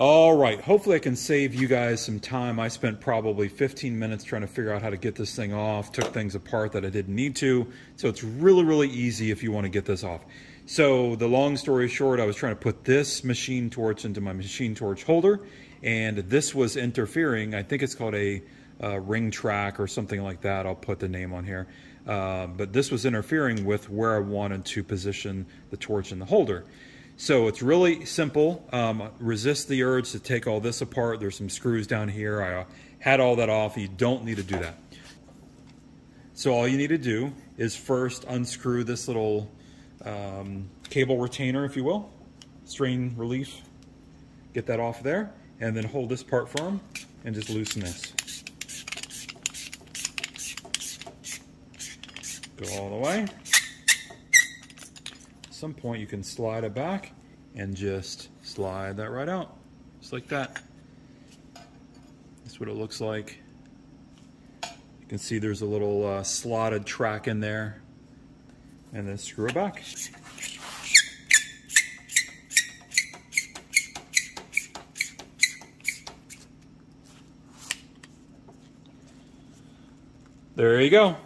All right, hopefully I can save you guys some time. I spent probably 15 minutes trying to figure out how to get this thing off, took things apart that I didn't need to. So it's really, really easy if you want to get this off. So the long story short, I was trying to put this machine torch into my machine torch holder and this was interfering. I think it's called a uh, ring track or something like that. I'll put the name on here. Uh, but this was interfering with where I wanted to position the torch in the holder. So it's really simple. Um, resist the urge to take all this apart. There's some screws down here. I uh, had all that off. You don't need to do that. So all you need to do is first unscrew this little um, cable retainer, if you will, strain relief. Get that off there, and then hold this part firm and just loosen this. Go all the way some point you can slide it back and just slide that right out, just like that. That's what it looks like. You can see there's a little uh, slotted track in there and then screw it back. There you go.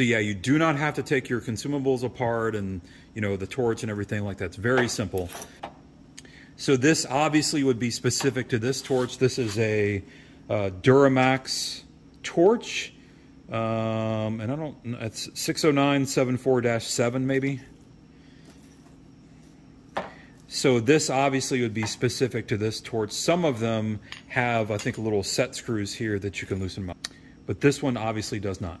So yeah, you do not have to take your consumables apart and you know the torch and everything like that. It's very simple. So this obviously would be specific to this torch. This is a uh, Duramax torch. Um, and I don't, it's 60974-7 maybe. So this obviously would be specific to this torch. Some of them have, I think, a little set screws here that you can loosen up. But this one obviously does not.